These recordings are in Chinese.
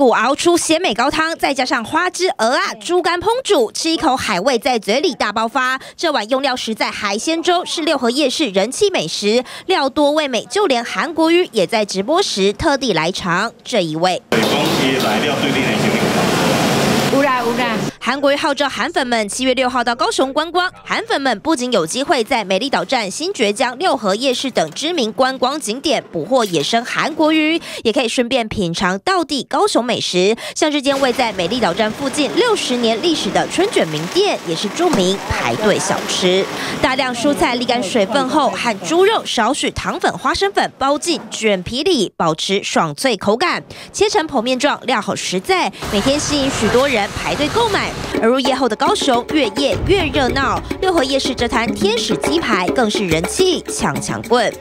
骨熬出鲜美高汤，再加上花枝、鹅啊、猪肝烹煮，吃一口海味在嘴里大爆发。这碗用料实在海鲜粥是六合夜市人气美食，料多味美，就连韩国瑜也在直播时特地来尝。这一位。污染污染。韩国瑜号召韩粉们七月六号到高雄观光，韩粉们不仅有机会在美丽岛站、新爵江、六合夜市等知名观光景点捕获野生韩国鱼，也可以顺便品尝道地高雄美食。像这间位在美丽岛站附近六十年历史的春卷名店，也是著名排队小吃。大量蔬菜沥干水分后，和猪肉少许糖粉、花生粉包进卷皮里，保持爽脆口感，切成剖面状，料好实在，每天吸引许多人。排队购买，而入夜后的高雄越夜越热闹，六合夜市这摊天使鸡排更是人气抢抢棍。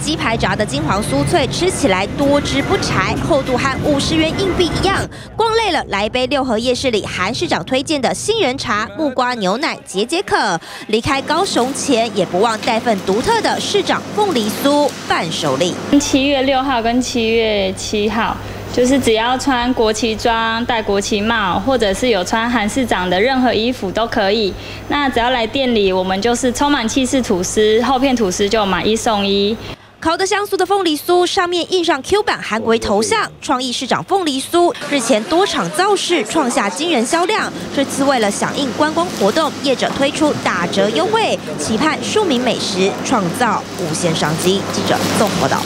鸡排炸的金黄酥脆，吃起来多汁不柴，厚度和五十元硬币一样。逛累了，来一杯六合夜市里韩市长推荐的杏仁茶、木瓜牛奶解解渴。离开高雄前，也不忘带份独特的市长凤梨酥伴手礼。七月六号跟七月七号。就是只要穿国旗装、戴国旗帽，或者是有穿韩市长的任何衣服都可以。那只要来店里，我们就是充满气势吐司，厚片吐司就买一送一。烤得香酥的凤梨酥，上面印上 Q 版韩国头像，创意市长凤梨酥日前多场造势，创下惊人销量。这次为了响应观光活动，业者推出打折优惠，期盼庶民美食创造无限商机。记者宋报道。